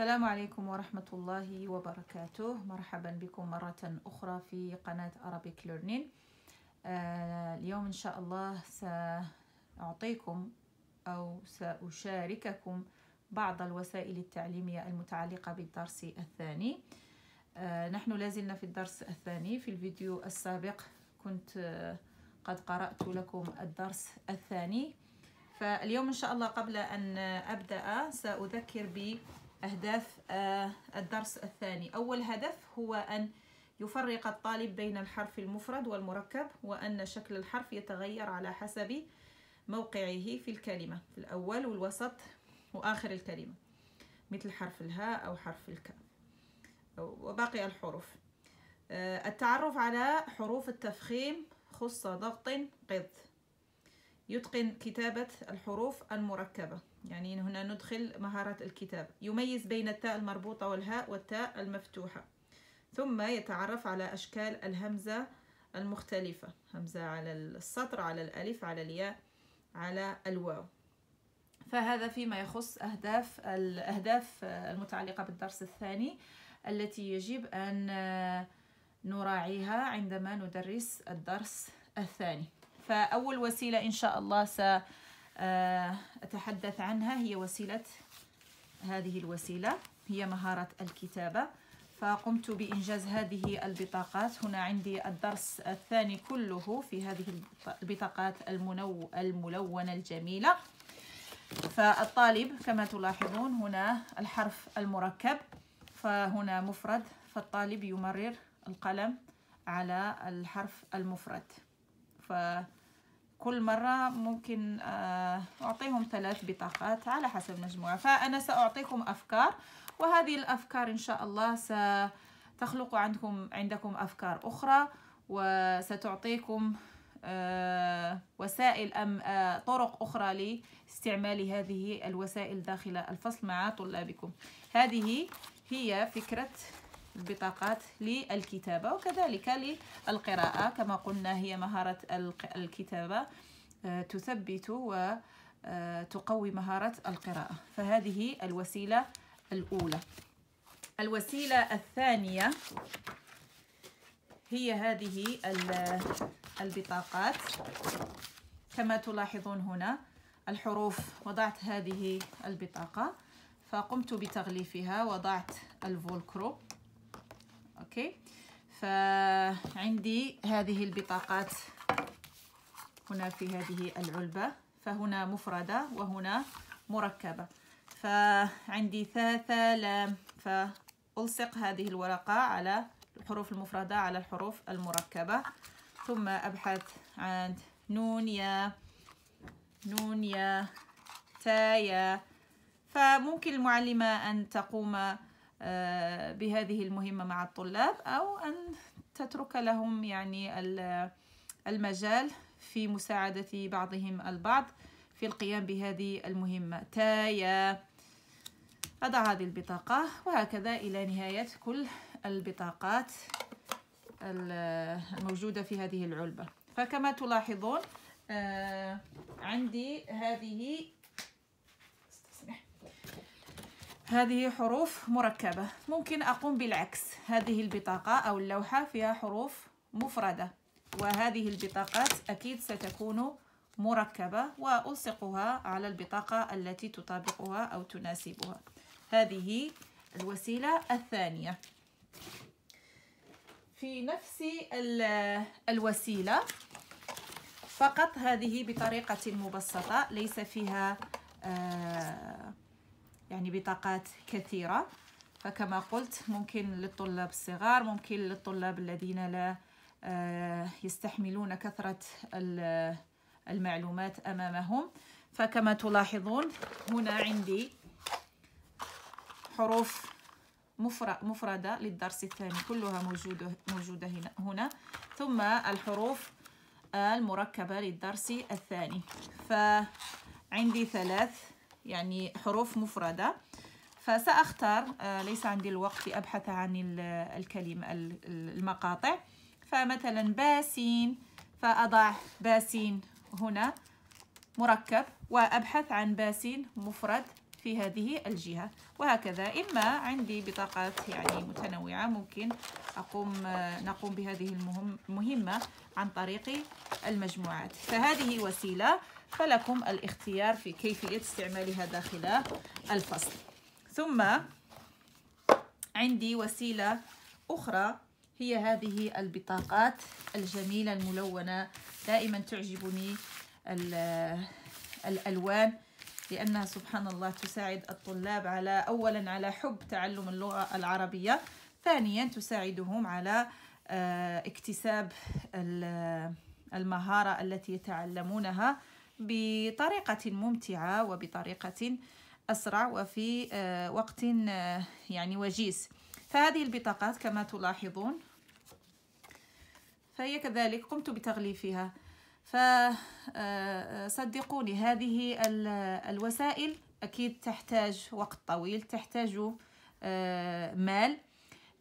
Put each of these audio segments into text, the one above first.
السلام عليكم ورحمة الله وبركاته. مرحبا بكم مرة أخرى في قناة Arabic Learning. آه اليوم إن شاء الله سأعطيكم أو سأشارككم بعض الوسائل التعليمية المتعلقة بالدرس الثاني. آه نحن لازلنا في الدرس الثاني. في الفيديو السابق كنت آه قد قرأت لكم الدرس الثاني. فاليوم إن شاء الله قبل أن أبدأ سأذكر بأهداف الدرس الثاني. أول هدف هو أن يفرق الطالب بين الحرف المفرد والمركب وأن شكل الحرف يتغير على حسب موقعه في الكلمة في الأول والوسط وآخر الكلمة مثل حرف الهاء أو حرف الكاف وباقي الحروف. التعرف على حروف التفخيم خص ضغط قض. يتقن كتابة الحروف المركبة. يعني هنا ندخل مهارة الكتابة يميز بين التاء المربوطة والهاء والتاء المفتوحة. ثم يتعرف على أشكال الهمزة المختلفة. همزة على السطر على الألف على الياء على الواو. فهذا فيما يخص أهداف الأهداف المتعلقة بالدرس الثاني التي يجب أن نراعيها عندما ندرس الدرس الثاني. فأول وسيلة إن شاء الله سأتحدث عنها هي وسيلة هذه الوسيلة هي مهارة الكتابة. فقمت بإنجاز هذه البطاقات. هنا عندي الدرس الثاني كله في هذه البطاقات المنو الملونة الجميلة. فالطالب كما تلاحظون هنا الحرف المركب. فهنا مفرد فالطالب يمرر القلم على الحرف المفرد. فكل مرة ممكن أعطيهم ثلاث بطاقات على حسب المجموعة فأنا سأعطيكم أفكار وهذه الأفكار إن شاء الله ستخلق عندكم عندكم أفكار أخرى وستعطيكم وسائل أم طرق أخرى لاستعمال هذه الوسائل داخل الفصل مع طلابكم. هذه هي فكرة البطاقات للكتابة وكذلك للقراءة. كما قلنا هي مهارة الكتابة تثبت وتقوي مهارة القراءة. فهذه الوسيلة الأولى. الوسيلة الثانية هي هذه البطاقات. كما تلاحظون هنا الحروف وضعت هذه البطاقة فقمت بتغليفها وضعت ال velcro okay؟ فعندي هذه البطاقات هنا في هذه العلبة فهنا مفردة وهنا مركبة. فعندي ثلاثة لام فألصق هذه الورقة على الحروف المفردة على الحروف المركبة. ثم أبحث عن نون يا نون يا تا يا. فممكن المعلمة أن تقوم بهذه المهمة مع الطلاب أو أن تترك لهم يعني المجال في مساعدة بعضهم البعض في القيام بهذه المهمة. تايا. أضع هذه البطاقة وهكذا إلى نهاية كل البطاقات الموجودة في هذه العلبة. فكما تلاحظون عندي هذه هذه حروف مركبة. ممكن أقوم بالعكس. هذه البطاقة أو اللوحة فيها حروف مفردة وهذه البطاقات أكيد ستكون مركبة وألصقها على البطاقة التي تطابقها أو تناسبها. هذه الوسيلة الثانية. في نفس الوسيلة فقط هذه بطريقة مبسطة ليس فيها آه يعني بطاقات كثيرة. فكما قلت ممكن للطلاب الصغار ممكن للطلاب الذين لا يستحملون كثرة المعلومات أمامهم. فكما تلاحظون هنا عندي حروف مفردة للدرس الثاني كلها موجودة, موجودة هنا, هنا. ثم الحروف المركبة للدرس الثاني. فعندي ثلاث يعني حروف مفردة. فسأختار ليس عندي الوقت لأبحث عن الكلمة المقاطع. فمثلا باسين فأضع باسين هنا مركب وأبحث عن باسين مفرد في هذه الجهة. وهكذا إما عندي بطاقات يعني متنوعة ممكن أقوم نقوم بهذه المهمة عن طريق المجموعات. فهذه وسيلة فلكم الاختيار في كيفية استعمالها داخل الفصل. ثم عندي وسيلة أخرى هي هذه البطاقات الجميلة الملونة. دائما تعجبني الألوان لأنها سبحان الله تساعد الطلاب على أولا على حب تعلم اللغة العربية ثانيا تساعدهم على آه، اكتساب المهارة التي يتعلمونها. بطريقة ممتعة وبطريقة أسرع وفي آه، وقت آه، يعني وجيز. فهذه البطاقات كما تلاحظون فهي كذلك قمت بتغليفها. فصدقوني هذه الوسائل أكيد تحتاج وقت طويل تحتاج آه، مال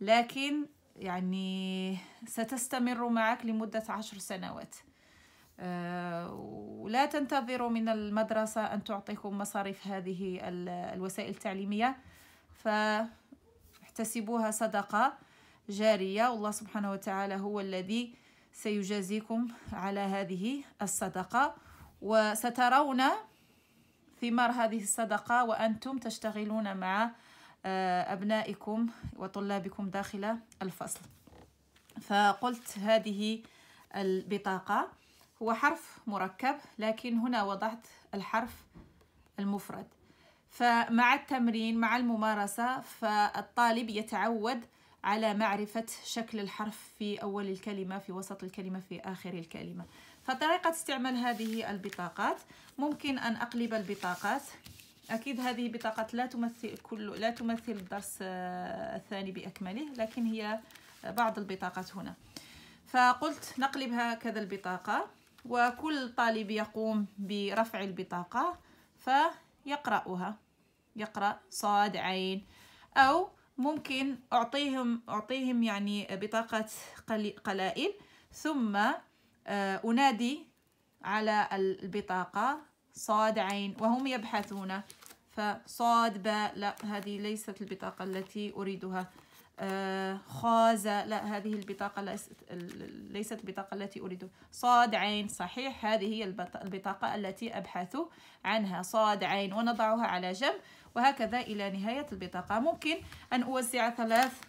لكن يعني ستستمر معك لمدة عشر سنوات. آه، ولا تنتظروا من المدرسة أن تعطيكم مصاريف هذه الوسائل التعليمية. فاحتسبوها صدقة جارية. والله سبحانه وتعالى هو الذي سيجازيكم على هذه الصدقة. وسترون ثمار هذه الصدقة وأنتم تشتغلون مع آه، أبنائكم وطلابكم داخل الفصل. فقلت هذه البطاقة. هو حرف مركب لكن هنا وضعت الحرف المفرد. فمع التمرين مع الممارسة فالطالب يتعود على معرفة شكل الحرف في أول الكلمة في وسط الكلمة في آخر الكلمة. فطريقة استعمال هذه البطاقات ممكن أن أقلب البطاقات. أكيد هذه بطاقات لا تمثل كل لا تمثل الدرس آه، الثاني بأكمله لكن هي بعض البطاقات هنا. فقلت نقلب هكذا البطاقة. وكل طالب يقوم برفع البطاقة فيقرأها يقرأ صاد عين. أو ممكن أعطيهم أعطيهم يعني بطاقة قلائل. ثم آه، أنادي على البطاقة صاد عين وهم يبحثون. فصاد باء لا هذه ليست البطاقة التي أريدها. آه، خاز. لا هذه البطاقة ليست البطاقة التي أريدها صاد عين صحيح هذه هي البطاقة التي أبحث عنها. صاد عين ونضعها على جنب وهكذا إلى نهاية البطاقة. ممكن أن أوزع ثلاث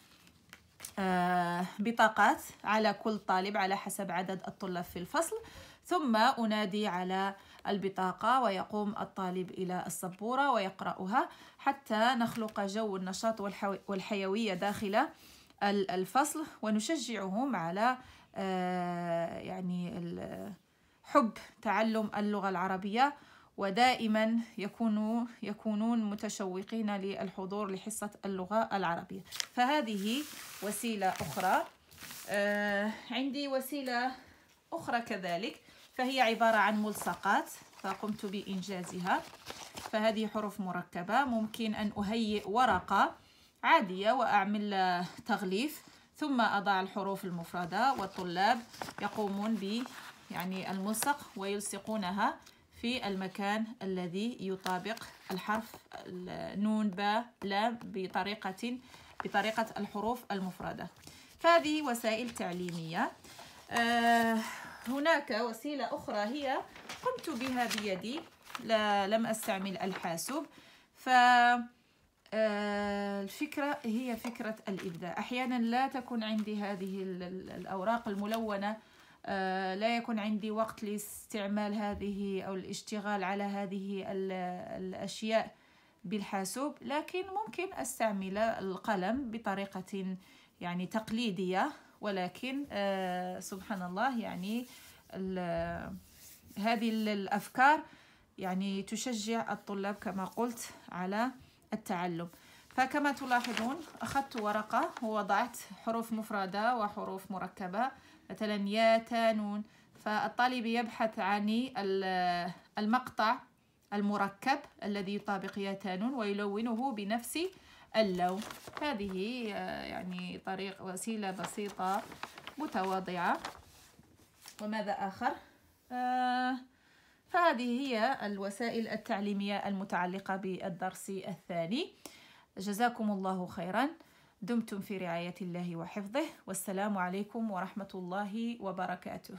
آه، بطاقات على كل طالب على حسب عدد الطلاب في الفصل. ثم أنادي على البطاقة ويقوم الطالب إلى السبورة ويقرأها حتى نخلق جو النشاط والحيوية داخل الفصل ونشجعهم على آه، يعني حب تعلم اللغة العربية ودائما يكونوا يكونون متشوقين للحضور لحصة اللغة العربية. فهذه وسيلة أخرى آه عندي وسيلة أخرى كذلك. فهي عبارة عن ملصقات فقمت بإنجازها. فهذه حروف مركبة ممكن أن أهيئ ورقة عادية وأعمل تغليف ثم أضع الحروف المفردة والطلاب يقومون ب يعني الملصق ويلصقونها في المكان الذي يطابق الحرف نون با لا بطريقة بطريقة الحروف المفردة. فهذه وسائل تعليمية. آه هناك وسيلة أخرى هي قمت بها بيدي. لا لم أستعمل الحاسوب. ف آه، الفكرة هي فكرة الإبداع. أحيانا لا تكون عندي هذه الأوراق الملونة. آه، لا يكون عندي وقت لاستعمال هذه أو الاشتغال على هذه الأشياء بالحاسوب. لكن ممكن أستعمل القلم بطريقة يعني تقليدية. ولكن آه، سبحان الله يعني هذه الأفكار يعني تشجع الطلاب كما قلت على التعلم. فكما تلاحظون أخذت ورقة ووضعت حروف مفردة وحروف مركبة مثلا يا تانون فالطالب يبحث عن المقطع المركب الذي يطابق يا تانون ويلونه بنفس اللون هذه آه، يعني طريق وسيلة بسيطة متواضعة. وماذا آخر؟ آه فهذه هي الوسائل التعليمية المتعلقة بالدرس الثاني. جزاكم الله خيرا. دمتم في رعاية الله وحفظه. والسلام عليكم ورحمة الله وبركاته.